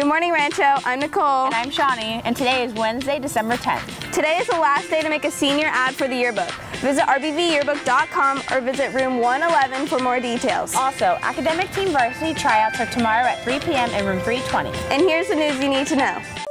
Good morning, Rancho. I'm Nicole. And I'm Shawnee, and today is Wednesday, December 10th. Today is the last day to make a senior ad for the yearbook. Visit rbvyearbook.com or visit room 111 for more details. Also, academic team varsity tryouts are tomorrow at 3 p.m. in room 320. And here's the news you need to know.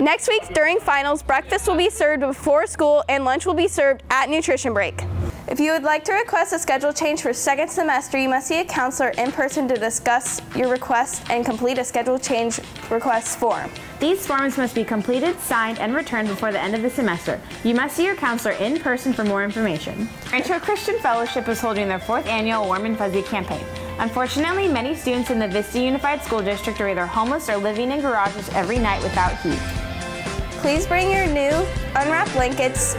Next week during finals, breakfast will be served before school and lunch will be served at nutrition break. If you would like to request a schedule change for second semester, you must see a counselor in person to discuss your request and complete a schedule change request form. These forms must be completed, signed, and returned before the end of the semester. You must see your counselor in person for more information. Rancho Christian Fellowship is holding their fourth annual Warm and Fuzzy campaign. Unfortunately, many students in the Vista Unified School District are either homeless or living in garages every night without heat. Please bring your new unwrapped blankets,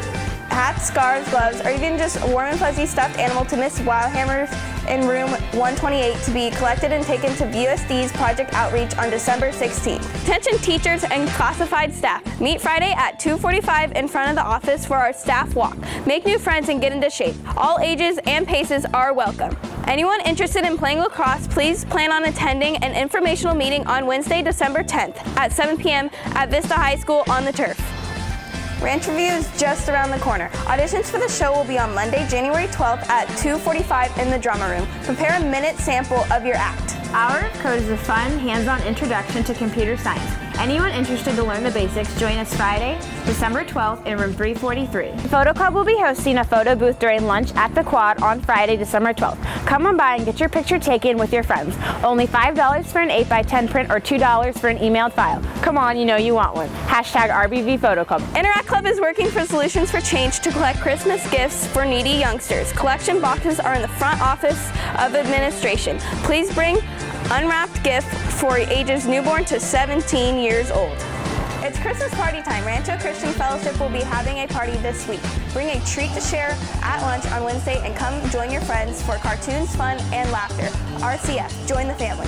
hats, scarves, gloves, or even just warm and fuzzy stuffed animal to Miss Wildhammer in room 128 to be collected and taken to VUSD's Project Outreach on December 16th. Attention teachers and classified staff. Meet Friday at 2.45 in front of the office for our staff walk. Make new friends and get into shape. All ages and paces are welcome. Anyone interested in playing lacrosse, please plan on attending an informational meeting on Wednesday, December 10th at 7 p.m. at Vista High School on the turf. Ranch Review is just around the corner. Auditions for the show will be on Monday, January 12th at 2.45 in the drama room. Prepare a minute sample of your act. Hour Code is a fun, hands-on introduction to computer science. Anyone interested to learn the basics, join us Friday, December 12th in room 343. Photo Club will be hosting a photo booth during lunch at the Quad on Friday, December 12th. Come on by and get your picture taken with your friends. Only $5 for an 8x10 print or $2 for an emailed file. Come on, you know you want one. Hashtag RBV Photo Club. Interact Club is working for Solutions for Change to collect Christmas gifts for needy youngsters. Collection boxes are in the front office of administration. Please bring unwrapped gift for ages newborn to 17 years old. It's Christmas party time. Rancho Christian Fellowship will be having a party this week. Bring a treat to share at lunch on Wednesday and come join your friends for cartoons, fun, and laughter. RCF, join the family.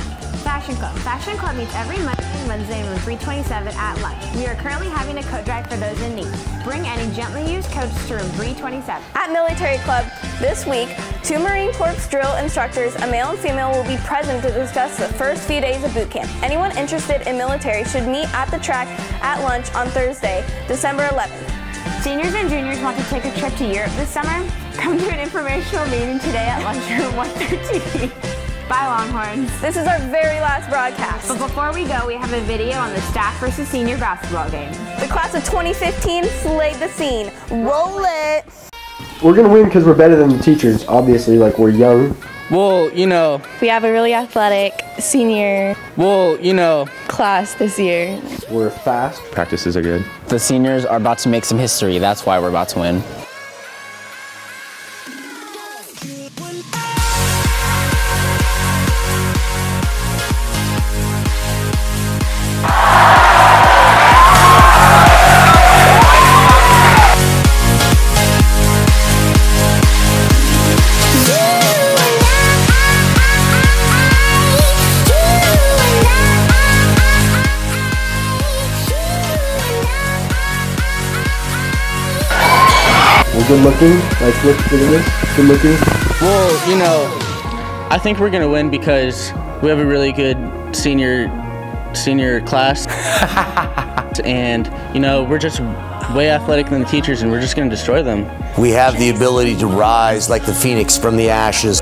Fashion Club. Fashion Club meets every Monday and Wednesday in room 327 at lunch. We are currently having a coat drive for those in need. Bring any gently used coats to room 327. At Military Club this week, two Marine Corps drill instructors, a male and female, will be present to discuss the first few days of boot camp. Anyone interested in military should meet at the track at lunch on Thursday, December 11th. Seniors and juniors want to take a trip to Europe this summer? Come to an informational meeting today at lunchroom 113. Bye, Longhorns. This is our very last broadcast. But before we go, we have a video on the staff versus senior basketball game. The class of 2015 slayed the scene. Roll it! We're gonna win because we're better than the teachers, obviously, like we're young. Well, you know. We have a really athletic senior. Well, you know. Class this year. We're fast. Practices are good. The seniors are about to make some history. That's why we're about to win. Good looking. Like, look, look at this. Good looking. Well, you know, I think we're gonna win because we have a really good senior senior class, and you know we're just way athletic than the teachers, and we're just gonna destroy them. We have the ability to rise like the phoenix from the ashes.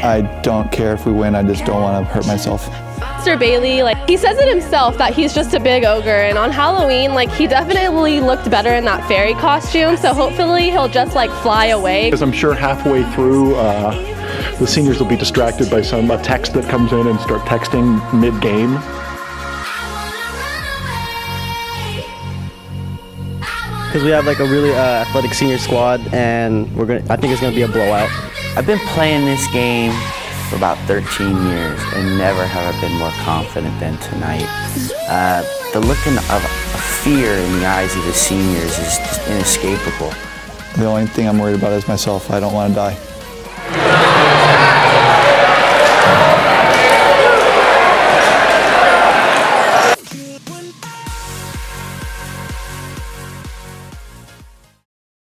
I don't care if we win. I just don't want to hurt myself. Mr. Bailey, like he says it himself that he's just a big ogre and on Halloween like he definitely looked better in that fairy costume so hopefully he'll just like fly away. Because I'm sure halfway through uh, the seniors will be distracted by some a text that comes in and start texting mid-game. Because we have like a really uh, athletic senior squad and we're gonna I think it's gonna be a blowout. I've been playing this game for about 13 years and never have I been more confident than tonight. Uh, the look of fear in the eyes of the seniors is inescapable. The only thing I'm worried about is myself. I don't want to die.